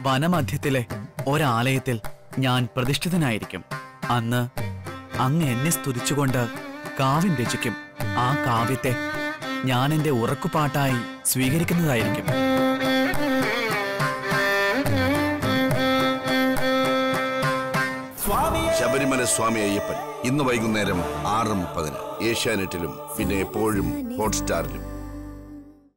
വനമധ്യത്തിലെ ഒരാലയത്തിൽ ഞാൻ പ്രതിഷ്ഠിതനായിരിക്കും. അന്ന് അങ്ങ് എന്നെ സ്തുതിച്ചുകൊണ്ട് കാവ്യം രചിക്കും. ആ കാവ്യത്തെ ഞാൻ എന്റെ ഉറക്കുപാട്ടായി സ്വീകരിക്കുന്നതായിരിക്കും. ശബരിമല സ്വാമി അയ്യപ്പൻ ഇന്ന് വൈകുന്നേരം ആറ് മുപ്പതിന് ഏഷ്യാനെറ്റിലും പിന്നെ എപ്പോഴും ഹോട്ട്സ്റ്റാറിലും.